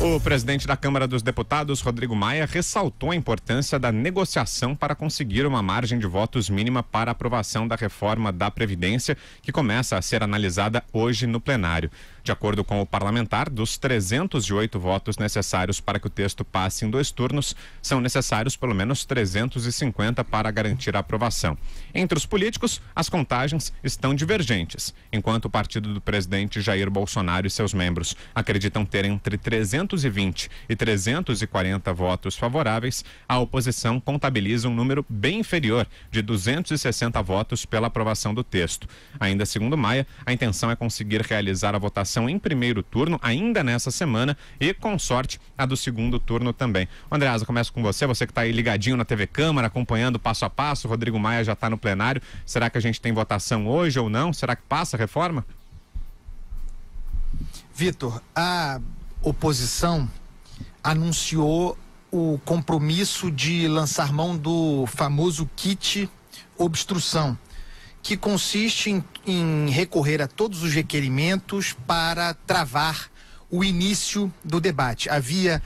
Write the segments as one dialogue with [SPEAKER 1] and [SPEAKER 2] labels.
[SPEAKER 1] O presidente da Câmara dos Deputados, Rodrigo Maia, ressaltou a importância da negociação para conseguir uma margem de votos mínima para aprovação da reforma da Previdência, que começa a ser analisada hoje no plenário. De acordo com o parlamentar, dos 308 votos necessários para que o texto passe em dois turnos, são necessários pelo menos 350 para garantir a aprovação. Entre os políticos, as contagens estão divergentes, enquanto o partido do presidente Jair Bolsonaro e seus membros acreditam ter entre 320 e 340 votos favoráveis, a oposição contabiliza um número bem inferior de 260 votos pela aprovação do texto. Ainda segundo Maia, a intenção é conseguir realizar a votação eleição em primeiro turno, ainda nessa semana, e com sorte a do segundo turno também. Andreasa, começo com você, você que está aí ligadinho na TV Câmara, acompanhando passo a passo, o Rodrigo Maia já está no plenário. Será que a gente tem votação hoje ou não? Será que passa a reforma?
[SPEAKER 2] Vitor, a oposição anunciou o compromisso de lançar mão do famoso kit obstrução que consiste em, em recorrer a todos os requerimentos para travar o início do debate. Havia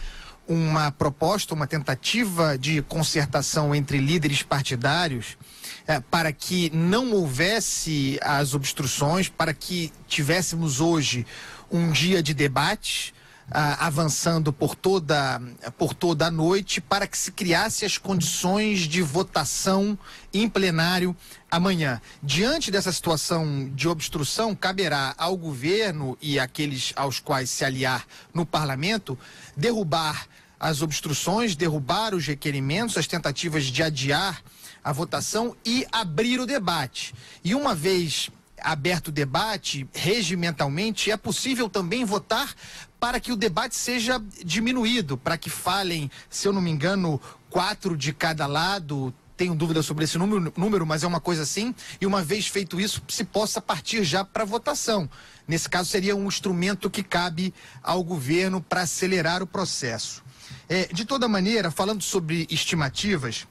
[SPEAKER 2] uma proposta, uma tentativa de concertação entre líderes partidários eh, para que não houvesse as obstruções, para que tivéssemos hoje um dia de debate ah, avançando por toda, por toda a noite para que se criasse as condições de votação em plenário amanhã. Diante dessa situação de obstrução, caberá ao governo e aqueles aos quais se aliar no parlamento derrubar as obstruções, derrubar os requerimentos, as tentativas de adiar a votação e abrir o debate. E uma vez aberto o debate, regimentalmente, é possível também votar para que o debate seja diminuído, para que falem, se eu não me engano, quatro de cada lado, tenho dúvida sobre esse número, número, mas é uma coisa assim. E uma vez feito isso, se possa partir já para votação. Nesse caso, seria um instrumento que cabe ao governo para acelerar o processo. É, de toda maneira, falando sobre estimativas,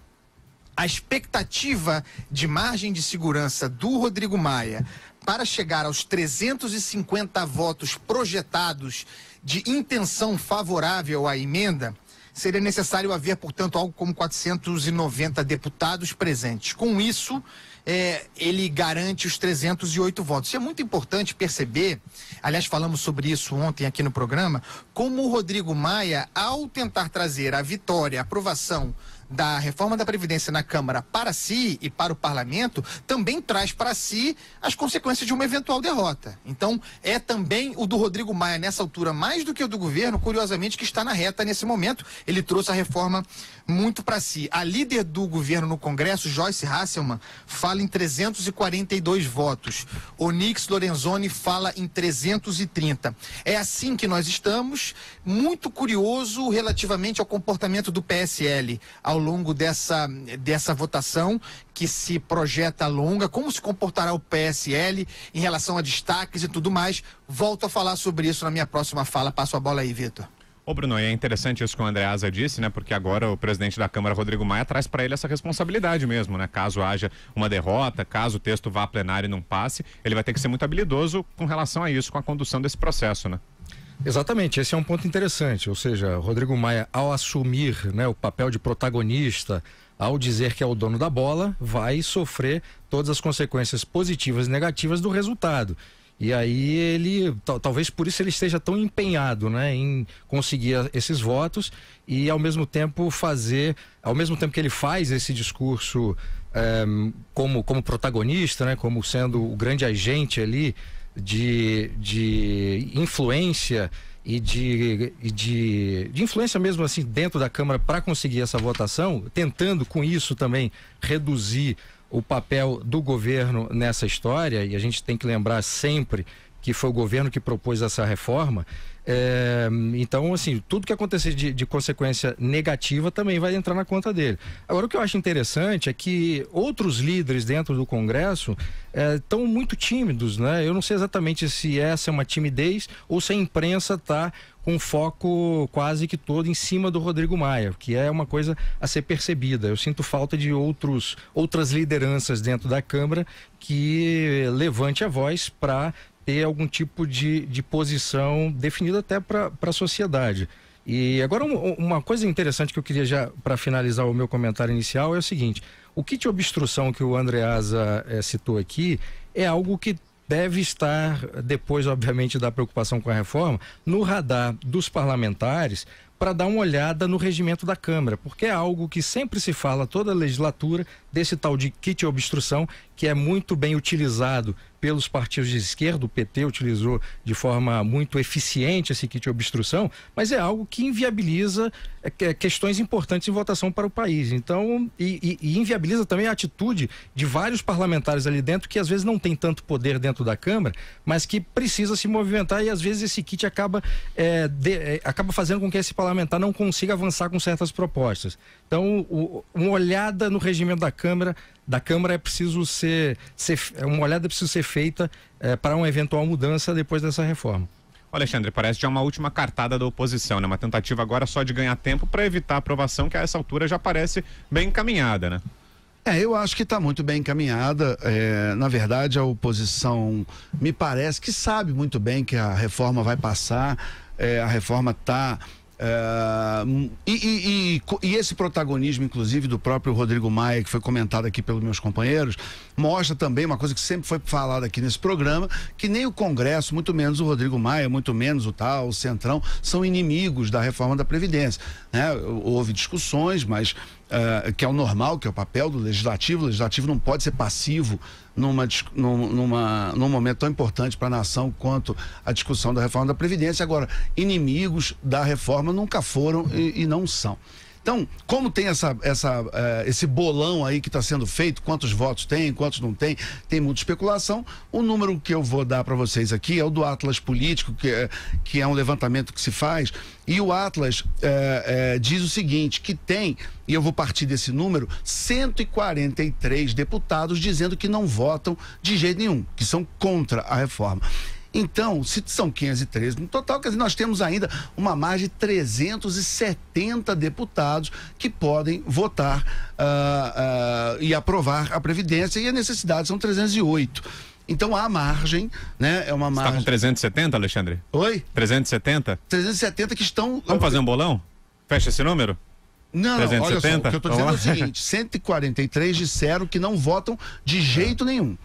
[SPEAKER 2] a expectativa de margem de segurança do Rodrigo Maia para chegar aos 350 votos projetados de intenção favorável à emenda, seria necessário haver, portanto, algo como 490 deputados presentes. Com isso, é, ele garante os 308 votos. Isso é muito importante perceber, aliás, falamos sobre isso ontem aqui no programa, como o Rodrigo Maia, ao tentar trazer a vitória, a aprovação da reforma da Previdência na Câmara para si e para o parlamento também traz para si as consequências de uma eventual derrota. Então, é também o do Rodrigo Maia, nessa altura, mais do que o do governo, curiosamente, que está na reta nesse momento. Ele trouxe a reforma muito para si. A líder do governo no Congresso, Joyce Hasselman, fala em 342 votos. Onix Lorenzoni fala em 330. É assim que nós estamos. Muito curioso relativamente ao comportamento do PSL ao longo dessa, dessa votação que se projeta longa, como se comportará o PSL em relação a destaques e tudo mais. Volto a falar sobre isso na minha próxima fala. Passo a bola aí, Vitor.
[SPEAKER 1] Ô Bruno, é interessante isso que o Andreasa disse, né? Porque agora o presidente da Câmara, Rodrigo Maia, traz para ele essa responsabilidade mesmo, né? Caso haja uma derrota, caso o texto vá a plenário e não passe, ele vai ter que ser muito habilidoso com relação a isso, com a condução desse processo, né?
[SPEAKER 3] Exatamente, esse é um ponto interessante. Ou seja, Rodrigo Maia, ao assumir né, o papel de protagonista, ao dizer que é o dono da bola, vai sofrer todas as consequências positivas e negativas do resultado. E aí ele, talvez por isso ele esteja tão empenhado, né, em conseguir esses votos e ao mesmo tempo fazer, ao mesmo tempo que ele faz esse discurso é, como, como protagonista, né, como sendo o grande agente ali de, de influência e de, de, de influência mesmo assim dentro da Câmara para conseguir essa votação, tentando com isso também reduzir o papel do governo nessa história, e a gente tem que lembrar sempre que foi o governo que propôs essa reforma. É, então, assim, tudo que acontecer de, de, consequência negativa também vai entrar na conta dele. Agora, o que eu acho interessante é que outros líderes dentro do Congresso estão é, muito tímidos, né? Eu não sei exatamente se essa é uma timidez ou se a imprensa está com foco quase que todo em cima do Rodrigo Maia, que é uma coisa a ser percebida. Eu sinto falta de outros, outras lideranças dentro da Câmara que levante a voz para ter algum tipo de, de posição definida até para a sociedade. E agora um, uma coisa interessante que eu queria já para finalizar o meu comentário inicial é o seguinte: o kit obstrução que o Andreasa é, citou aqui é algo que deve estar, depois, obviamente, da preocupação com a reforma, no radar dos parlamentares para dar uma olhada no regimento da Câmara, porque é algo que sempre se fala toda legislatura desse tal de kit obstrução, que é muito bem utilizado pelos partidos de esquerda, o PT utilizou de forma muito eficiente esse kit de obstrução, mas é algo que inviabiliza é, questões importantes em votação para o país. Então, e, e, e, inviabiliza também a atitude de vários parlamentares ali dentro que às vezes não tem tanto poder dentro da Câmara, mas que precisa se movimentar e às vezes esse kit acaba, é, de, é, acaba fazendo com que esse parlamentar não consiga avançar com certas propostas. Então, o, uma olhada no regimento da Câmara da Câmara é preciso ser, ser uma olhada precisa ser feita é, para uma eventual mudança depois dessa reforma.
[SPEAKER 1] Alexandre, parece já uma última cartada da oposição, né? Uma tentativa agora só de ganhar tempo para evitar a aprovação, que a essa altura já parece bem encaminhada, né?
[SPEAKER 4] É, eu acho que está muito bem encaminhada. É, na verdade, a oposição me parece que sabe muito bem que a reforma vai passar. É, a reforma está é, e, e, e, e, esse protagonismo, inclusive, do próprio Rodrigo Maia, que foi comentado aqui pelos meus companheiros, mostra também uma coisa que sempre foi falada aqui nesse programa, que nem o Congresso, muito menos o Rodrigo Maia, muito menos o tal, o Centrão, são inimigos da reforma da Previdência. Né? Houve discussões, mas uh, que é o normal, que é o papel do legislativo. O legislativo não pode ser passivo numa, numa, num momento tão importante para a nação quanto a discussão da reforma da Previdência. Agora, inimigos da reforma nunca foram e, e não são. Então, como tem essa, essa, uh, esse bolão aí que está sendo feito, quantos votos tem, quantos não tem, tem muita especulação. O número que eu vou dar para vocês aqui é o do Atlas Político, que é, que é um levantamento que se faz. E o Atlas uh, uh, diz o seguinte: que tem, e eu vou partir desse número, 143 deputados dizendo que não votam de jeito nenhum, que são contra a reforma. Então, se são 513 no total, quer dizer, nós temos ainda uma margem de 370 deputados que podem votar uh, uh, e aprovar a Previdência, e a necessidade são 308. Então há margem, né? É uma Você margem.
[SPEAKER 1] Está com 370, Alexandre?
[SPEAKER 4] Oi?
[SPEAKER 1] 370?
[SPEAKER 4] 370 que estão.
[SPEAKER 1] Vamos fazer um bolão? Fecha esse número?
[SPEAKER 4] Não, 370? olha só, o que eu estou dizendo é o seguinte: 143 disseram que não votam de jeito nenhum.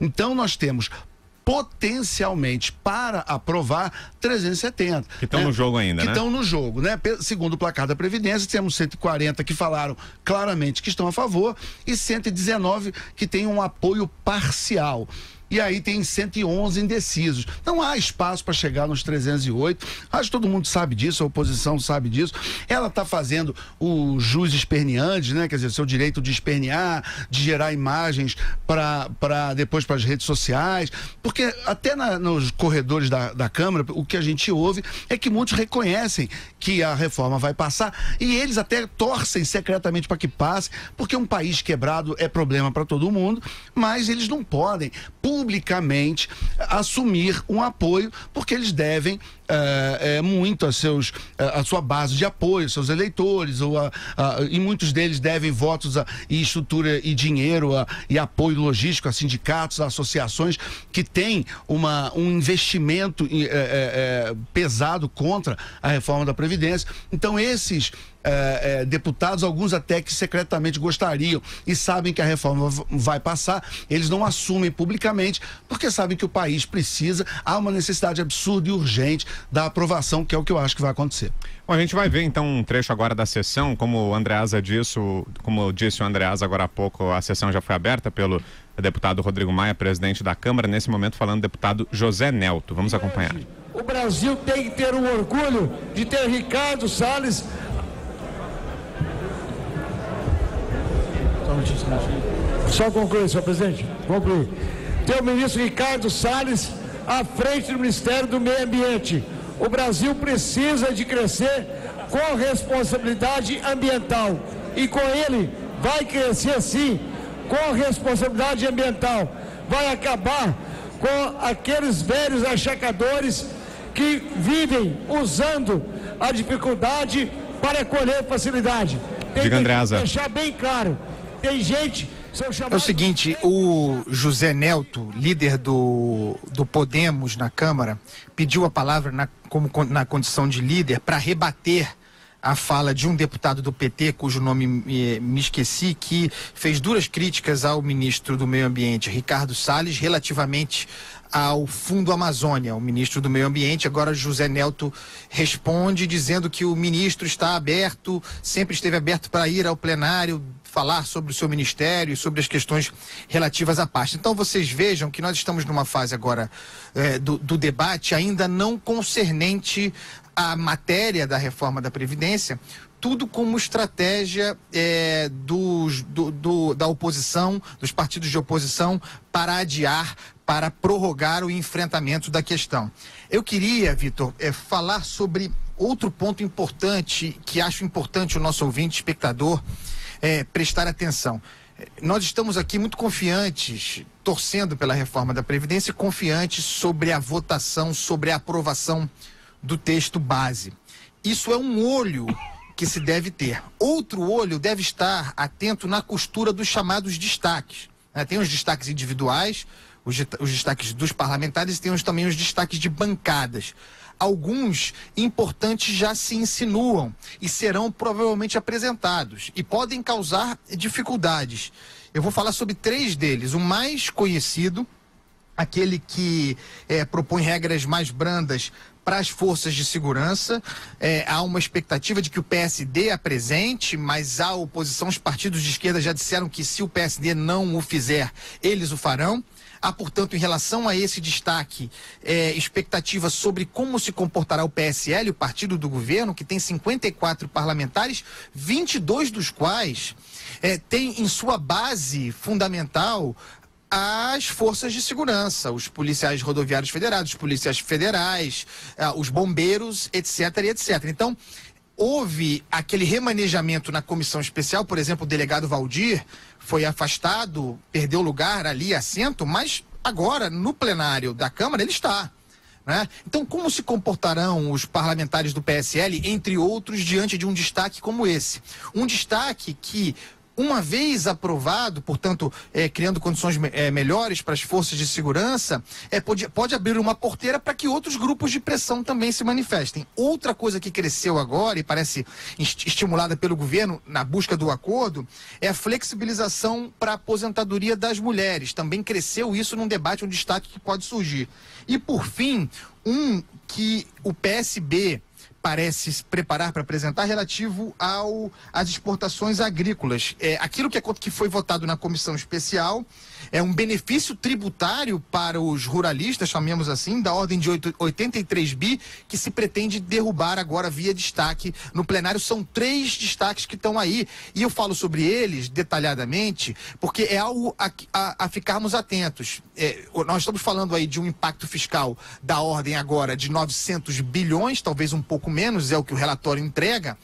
[SPEAKER 4] Então nós temos potencialmente para aprovar 370.
[SPEAKER 1] Que estão né? no jogo ainda,
[SPEAKER 4] que
[SPEAKER 1] né?
[SPEAKER 4] Que estão no jogo, né? Segundo o placar da Previdência, temos 140 que falaram claramente que estão a favor e 119 que têm um apoio parcial e aí tem 111 indecisos. Não há espaço para chegar nos 308. Acho que todo mundo sabe disso, a oposição sabe disso. Ela está fazendo o jus esperneante, né? Quer dizer, seu direito de espernear, de gerar imagens para depois para as redes sociais. Porque até na, nos corredores da, da Câmara, o que a gente ouve é que muitos reconhecem que a reforma vai passar e eles até torcem secretamente para que passe, porque um país quebrado é problema para todo mundo, mas eles não podem, por publicamente assumir um apoio, porque eles devem é, muito a, seus, a sua base de apoio, seus eleitores, ou a, a, e muitos deles devem votos a, e estrutura e dinheiro e apoio logístico a sindicatos, a associações que têm uma, um investimento é, é, pesado contra a reforma da Previdência. Então, esses é, é, deputados, alguns até que secretamente gostariam e sabem que a reforma vai passar, eles não assumem publicamente porque sabem que o país precisa, há uma necessidade absurda e urgente da aprovação, que é o que eu acho que vai acontecer.
[SPEAKER 1] Bom, a gente vai ver então um trecho agora da sessão, como o Andreasa disse, como disse o Andreasa agora há pouco, a sessão já foi aberta pelo deputado Rodrigo Maia, presidente da Câmara, nesse momento falando o deputado José Nelto. Vamos acompanhar.
[SPEAKER 5] O Brasil tem que ter um orgulho de ter Ricardo Salles Só concluir, senhor presidente. Concluir. Tem o ministro Ricardo Salles à frente do Ministério do Meio Ambiente. O Brasil precisa de crescer com responsabilidade ambiental. E com ele vai crescer sim, com responsabilidade ambiental. Vai acabar com aqueles velhos achacadores que vivem usando a dificuldade para colher facilidade.
[SPEAKER 1] Tem Diga, que
[SPEAKER 5] deixar bem claro tem gente
[SPEAKER 2] É o seguinte, o José Nelto, líder do, do Podemos na Câmara, pediu a palavra na, como, na condição de líder para rebater a fala de um deputado do PT, cujo nome me, me, esqueci, que fez duras críticas ao ministro do Meio Ambiente, Ricardo Salles, relativamente ao Fundo Amazônia. O ministro do Meio Ambiente, agora José Nelto, responde dizendo que o ministro está aberto, sempre esteve aberto para ir ao plenário falar sobre o seu ministério e sobre as questões relativas à pasta. Então vocês vejam que nós estamos numa fase agora é, do, do debate ainda não concernente à matéria da reforma da Previdência, tudo como estratégia é, dos, do, do, da oposição, dos partidos de oposição, para adiar, para prorrogar o enfrentamento da questão. Eu queria, Vitor, é, falar sobre outro ponto importante, que acho importante o nosso ouvinte, espectador, é, prestar atenção. Nós estamos aqui muito confiantes, torcendo pela reforma da Previdência, confiantes sobre a votação, sobre a aprovação do texto base. Isso é um olho que se deve ter. Outro olho deve estar atento na costura dos chamados destaques. Né? Tem os destaques individuais, os, os destaques dos parlamentares e tem os, também os destaques de bancadas alguns importantes já se insinuam e serão provavelmente apresentados e podem causar dificuldades. Eu vou falar sobre três deles. O mais conhecido, aquele que é, propõe regras mais brandas para as forças de segurança. É, há uma expectativa de que o PSD apresente, mas a oposição, os partidos de esquerda já disseram que se o PSD não o fizer, eles o farão. Há, portanto, em relação a esse destaque, é, expectativa sobre como se comportará o PSL, o partido do governo, que tem 54 parlamentares, 22 dos quais é, tem em sua base fundamental as forças de segurança, os policiais rodoviários federados, os policiais federais, é, os bombeiros, etc, etc. Então, houve aquele remanejamento na comissão especial, por exemplo, o delegado Valdir foi afastado, perdeu lugar ali, assento, mas agora, no plenário da Câmara, ele está. Né? Então, como se comportarão os parlamentares do PSL, entre outros, diante de um destaque como esse? Um destaque que uma vez aprovado, portanto, é, criando condições é, melhores para as forças de segurança, é, pode, pode abrir uma porteira para que outros grupos de pressão também se manifestem. Outra coisa que cresceu agora e parece estimulada pelo governo na busca do acordo é a flexibilização para a aposentadoria das mulheres. Também cresceu isso num debate, um destaque que pode surgir. E, por fim, um que o PSB parece se preparar para apresentar relativo ao às exportações agrícolas. É, aquilo que, é, que foi votado na comissão especial é um benefício tributário para os ruralistas, chamemos assim, da ordem de 83 bi, que se pretende derrubar agora via destaque no plenário. São três destaques que estão aí. E eu falo sobre eles detalhadamente, porque é algo a, a, a ficarmos atentos. É, nós estamos falando aí de um impacto fiscal da ordem agora de 900 bilhões, talvez um pouco menos, é o que o relatório entrega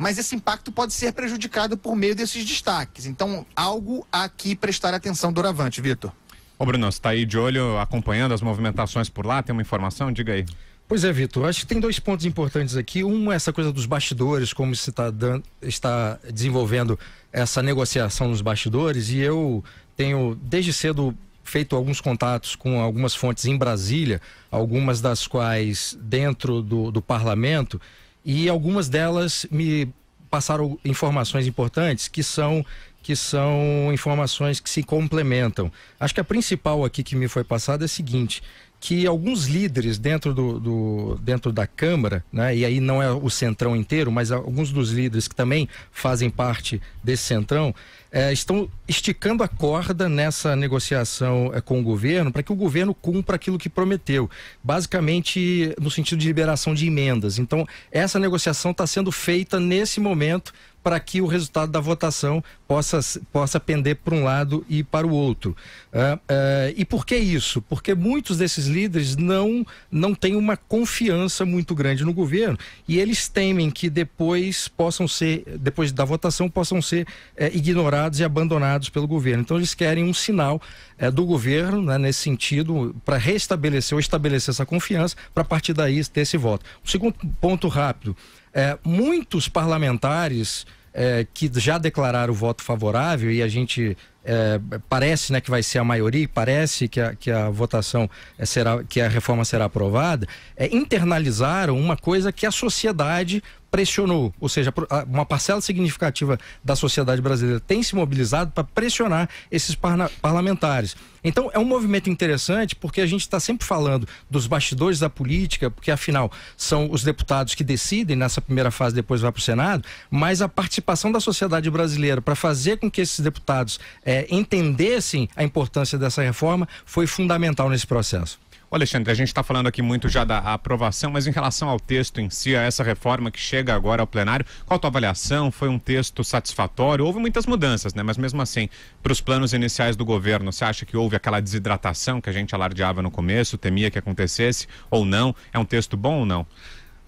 [SPEAKER 2] mas esse impacto pode ser prejudicado por meio desses destaques. Então, algo a que prestar atenção doravante, Vitor.
[SPEAKER 1] Ô Bruno, você está aí de olho acompanhando as movimentações por lá? Tem uma informação? Diga aí.
[SPEAKER 3] Pois é, Vitor. Acho que tem dois pontos importantes aqui. Um é essa coisa dos bastidores, como se tá dando, está desenvolvendo essa negociação nos bastidores. E eu tenho, desde cedo, feito alguns contatos com algumas fontes em Brasília, algumas das quais dentro do, do parlamento, e algumas delas me passaram informações importantes que são que são informações que se complementam. Acho que a principal aqui que me foi passada é a seguinte: que alguns líderes dentro, do, do, dentro da Câmara, né, e aí não é o centrão inteiro, mas alguns dos líderes que também fazem parte desse centrão, é, estão esticando a corda nessa negociação é, com o governo para que o governo cumpra aquilo que prometeu, basicamente no sentido de liberação de emendas. Então, essa negociação está sendo feita nesse momento para que o resultado da votação possa, possa pender para um lado e para o outro. Uh, uh, e por que isso? Porque muitos desses líderes não, não têm uma confiança muito grande no governo e eles temem que depois possam ser, depois da votação, possam ser uh, ignorados e abandonados pelo governo. Então eles querem um sinal eh, do governo né, nesse sentido para restabelecer ou estabelecer essa confiança para a partir daí ter esse voto. O segundo ponto rápido. É, muitos parlamentares é, que já declararam o voto favorável, e a gente é, parece né, que vai ser a maioria, parece que a, que a votação é, será, que a reforma será aprovada, é, internalizaram uma coisa que a sociedade pressionou, ou seja, uma parcela significativa da sociedade brasileira tem se mobilizado para pressionar esses parla parlamentares. Então é um movimento interessante porque a gente está sempre falando dos bastidores da política, porque afinal são os deputados que decidem nessa primeira fase, depois vai para o Senado, mas a participação da sociedade brasileira para fazer com que esses deputados é, entendessem a importância dessa reforma foi fundamental nesse processo.
[SPEAKER 1] Ô Alexandre, a gente está falando aqui muito já da aprovação, mas em relação ao texto em si, a essa reforma que chega agora ao plenário, qual a tua avaliação? Foi um texto satisfatório? Houve muitas mudanças, né? Mas mesmo assim, para os planos iniciais do governo, você acha que houve aquela desidratação que a gente alardeava no começo, temia que acontecesse ou não? É um texto bom ou não?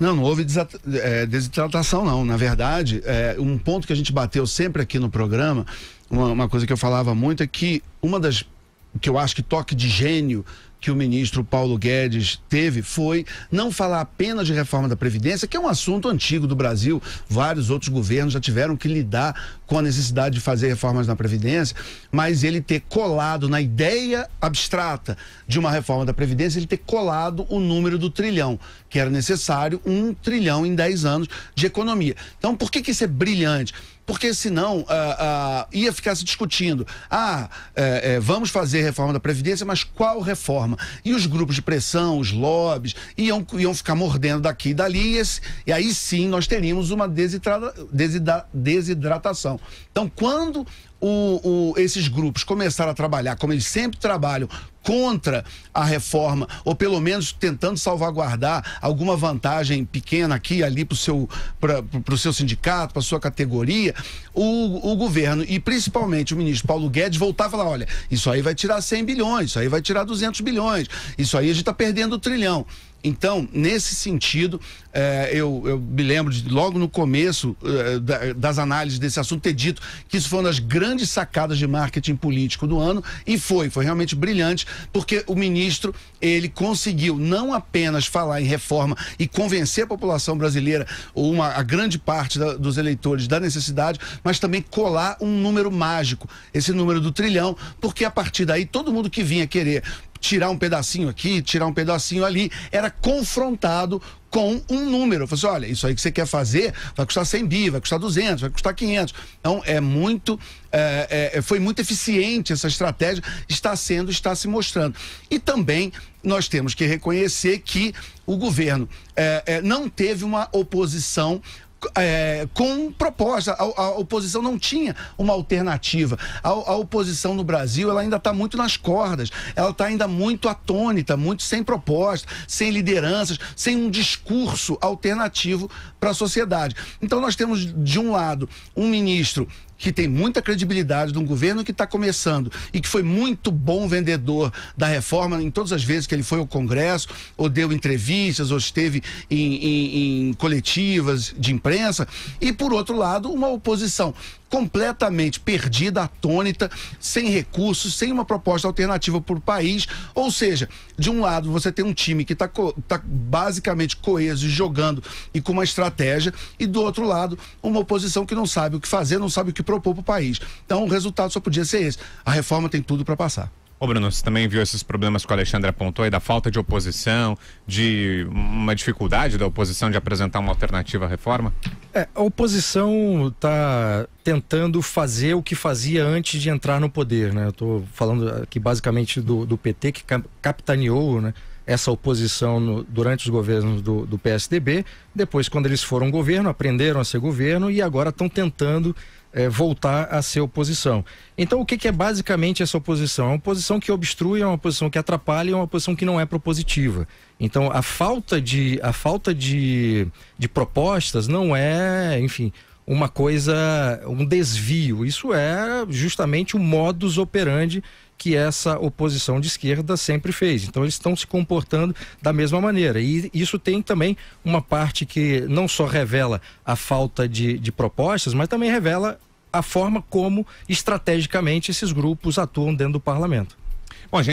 [SPEAKER 4] Não, não houve é, desidratação, não. Na verdade, é, um ponto que a gente bateu sempre aqui no programa, uma, uma coisa que eu falava muito é que uma das que eu acho que toque de gênio que o ministro Paulo Guedes teve foi não falar apenas de reforma da Previdência, que é um assunto antigo do Brasil. Vários outros governos já tiveram que lidar com a necessidade de fazer reformas na Previdência, mas ele ter colado na ideia abstrata de uma reforma da Previdência, ele ter colado o número do trilhão, que era necessário um trilhão em 10 anos de economia. Então, por que, que isso é brilhante? Porque senão uh, uh, ia ficar se discutindo. Ah, é, é, vamos fazer reforma da Previdência, mas qual reforma? E os grupos de pressão, os lobbies, iam, iam ficar mordendo daqui e dali, e, esse, e aí sim nós teríamos uma desidratação. Então, quando o, o, esses grupos começaram a trabalhar, como eles sempre trabalham, contra a reforma, ou pelo menos tentando salvaguardar alguma vantagem pequena aqui e ali para o seu, seu sindicato, para sua categoria, o, o governo e principalmente o ministro Paulo Guedes voltar a falar: olha, isso aí vai tirar 100 bilhões, isso aí vai tirar 200 bilhões, isso aí a gente está perdendo o trilhão. Então, nesse sentido, eh, eu, eu, me lembro de logo no começo eh, da, das análises desse assunto ter dito que isso foi uma das grandes sacadas de marketing político do ano e foi, foi realmente brilhante, porque o ministro ele conseguiu não apenas falar em reforma e convencer a população brasileira uma a grande parte da, dos eleitores da necessidade, mas também colar um número mágico, esse número do trilhão, porque a partir daí todo mundo que vinha querer tirar um pedacinho aqui, tirar um pedacinho ali, era confrontado com um número. Falei assim, olha, isso aí que você quer fazer vai custar 100 bi, vai custar 200, vai custar 500. Então, é muito, é, é, foi muito eficiente essa estratégia, está sendo, está se mostrando. E também nós temos que reconhecer que o governo é não teve uma oposição é, com proposta. A, a, oposição não tinha uma alternativa. A, a oposição no Brasil ela ainda está muito nas cordas. Ela está ainda muito atônita, muito sem proposta, sem lideranças, sem um discurso alternativo para a sociedade. Então nós temos de um lado um ministro que tem muita credibilidade de um governo que está começando e que foi muito bom vendedor da reforma em todas as vezes que ele foi ao Congresso, ou deu entrevistas, ou esteve em, em, em coletivas de imprensa, e por outro lado, uma oposição completamente perdida, atônita, sem recursos, sem uma proposta alternativa para o país. Ou seja, de um lado você tem um time que está tá basicamente coeso jogando e com uma estratégia, e do outro lado, uma oposição que não sabe o que fazer, não sabe o que propor para o país. Então o resultado só podia ser esse. A reforma tem tudo para passar.
[SPEAKER 1] Ô Bruno, você também viu esses problemas que o Alexandre apontou aí, da falta de oposição, de uma dificuldade da oposição de apresentar uma alternativa à reforma?
[SPEAKER 3] É, a oposição está tentando fazer o que fazia antes de entrar no poder, né? Eu estou falando aqui basicamente do, do PT, que capitaneou, né? Essa oposição no, durante os governos do, do, PSDB. Depois, quando eles foram governo, aprenderam a ser governo e agora estão tentando é, voltar a ser oposição. Então, o que, que, é basicamente essa oposição? É uma oposição que obstrui, é uma oposição que atrapalha, é uma oposição que não é propositiva. Então, a falta de, a falta de, de propostas não é, enfim, uma coisa, um desvio. Isso é justamente o modus operandi que essa oposição de esquerda sempre fez. Então eles estão se comportando da mesma maneira. E isso tem também uma parte que não só revela a falta de, de propostas, mas também revela a forma como estrategicamente esses grupos atuam dentro do parlamento.